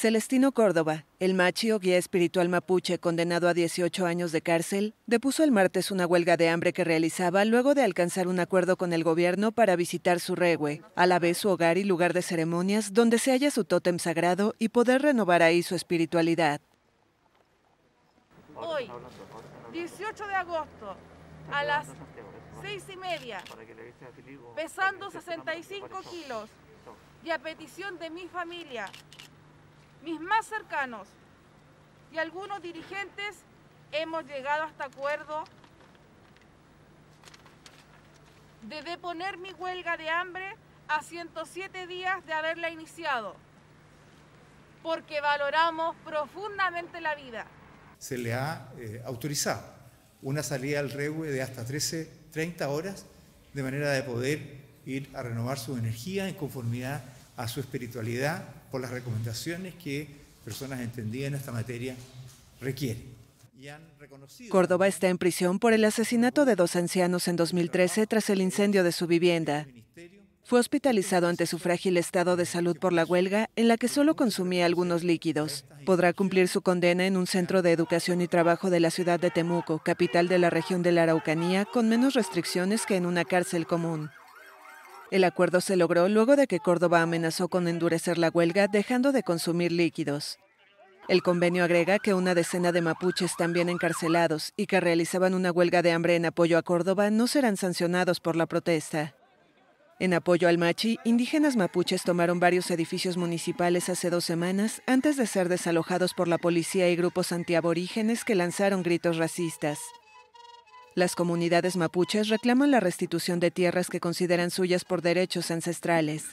Celestino Córdoba, el machi o guía espiritual mapuche condenado a 18 años de cárcel, depuso el martes una huelga de hambre que realizaba luego de alcanzar un acuerdo con el gobierno para visitar su regue, a la vez su hogar y lugar de ceremonias donde se halla su tótem sagrado y poder renovar ahí su espiritualidad. Hoy, 18 de agosto, a las 6 y media, pesando 65 kilos y a petición de mi familia, mis más cercanos y algunos dirigentes hemos llegado hasta acuerdo de deponer mi huelga de hambre a 107 días de haberla iniciado, porque valoramos profundamente la vida. Se le ha eh, autorizado una salida al regue de hasta 13, 30 horas, de manera de poder ir a renovar su energía en conformidad a su espiritualidad por las recomendaciones que personas entendidas en esta materia requieren. Córdoba está en prisión por el asesinato de dos ancianos en 2013 tras el incendio de su vivienda. Fue hospitalizado ante su frágil estado de salud por la huelga, en la que solo consumía algunos líquidos. Podrá cumplir su condena en un centro de educación y trabajo de la ciudad de Temuco, capital de la región de la Araucanía, con menos restricciones que en una cárcel común. El acuerdo se logró luego de que Córdoba amenazó con endurecer la huelga dejando de consumir líquidos. El convenio agrega que una decena de mapuches también encarcelados y que realizaban una huelga de hambre en apoyo a Córdoba no serán sancionados por la protesta. En apoyo al Machi, indígenas mapuches tomaron varios edificios municipales hace dos semanas antes de ser desalojados por la policía y grupos antiaborígenes que lanzaron gritos racistas. Las comunidades mapuches reclaman la restitución de tierras que consideran suyas por derechos ancestrales.